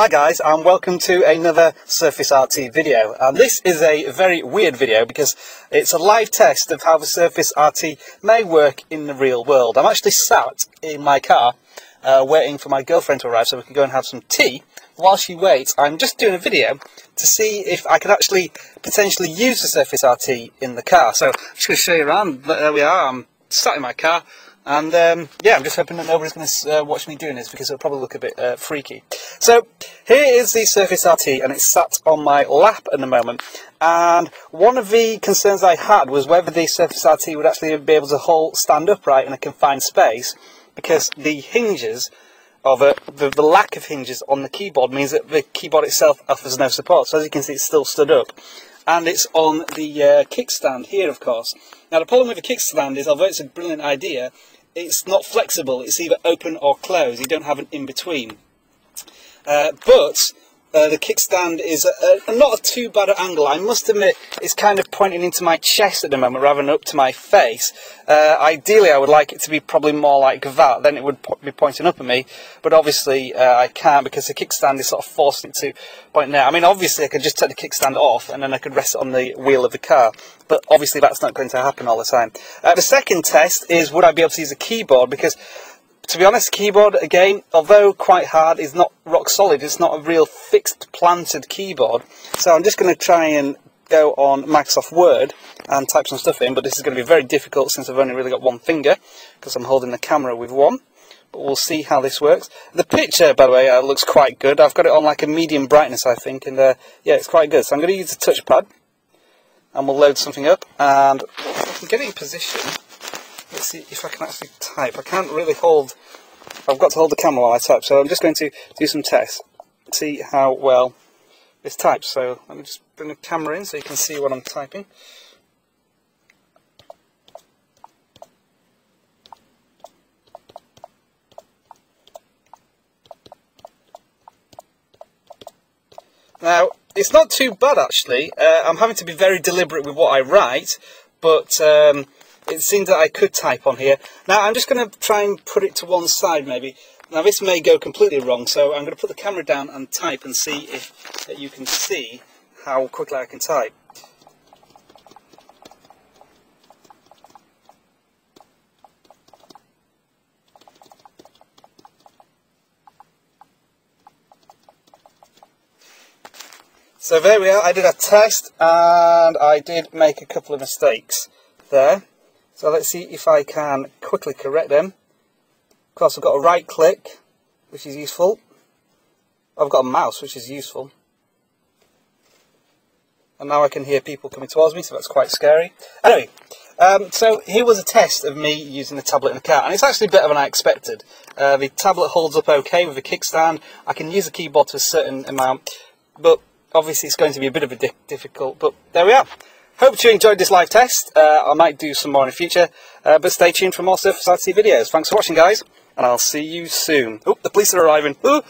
Hi guys and welcome to another Surface RT video and this is a very weird video because it's a live test of how the Surface RT may work in the real world. I'm actually sat in my car uh, waiting for my girlfriend to arrive so we can go and have some tea. While she waits I'm just doing a video to see if I could actually potentially use the Surface RT in the car. So I'm just going to show you around, there we are, I'm sat in my car and um, yeah, I'm just hoping that nobody's going to uh, watch me doing this because it'll probably look a bit uh, freaky. So here is the Surface RT and it's sat on my lap at the moment. And one of the concerns I had was whether the Surface RT would actually be able to hold, stand upright in a confined space because the hinges of it, the, the lack of hinges on the keyboard means that the keyboard itself offers no support. So as you can see, it's still stood up and it's on the uh, kickstand here of course. Now the problem with the kickstand is although it's a brilliant idea it's not flexible. It's either open or closed. You don't have an in-between. Uh, but uh, the kickstand is not a too bad angle. I must admit it's kind of pointing into my chest at the moment rather than up to my face. Uh, ideally I would like it to be probably more like that, then it would be pointing up at me, but obviously uh, I can't because the kickstand is sort of forcing it to point there. I mean obviously I could just take the kickstand off and then I could rest it on the wheel of the car, but obviously that's not going to happen all the time. Uh, the second test is would I be able to use a keyboard because to be honest, keyboard, again, although quite hard, is not rock solid. It's not a real fixed planted keyboard. So I'm just going to try and go on Microsoft Word and type some stuff in, but this is going to be very difficult since I've only really got one finger, because I'm holding the camera with one. But we'll see how this works. The picture, by the way, uh, looks quite good. I've got it on like a medium brightness, I think, and uh, yeah, it's quite good. So I'm going to use the touchpad, and we'll load something up, and get it in position, Let's see if I can actually type. I can't really hold, I've got to hold the camera while I type, so I'm just going to do some tests, see how well this types. So let me just bring the camera in so you can see what I'm typing. Now, it's not too bad actually. Uh, I'm having to be very deliberate with what I write, but um, it seems that I could type on here. Now I'm just going to try and put it to one side maybe. Now this may go completely wrong, so I'm going to put the camera down and type and see if you can see how quickly I can type. So there we are, I did a test and I did make a couple of mistakes there. So let's see if I can quickly correct them. Of course I've got a right click, which is useful. I've got a mouse, which is useful. And now I can hear people coming towards me, so that's quite scary. Anyway, um, so here was a test of me using the tablet in the car, and it's actually better than I expected. Uh, the tablet holds up okay with a kickstand. I can use the keyboard to a certain amount, but obviously it's going to be a bit of a di difficult, but there we are. Hope you enjoyed this live test. Uh, I might do some more in the future, uh, but stay tuned for more Surface RT videos. Thanks for watching, guys, and I'll see you soon. Oh, the police are arriving. Ooh.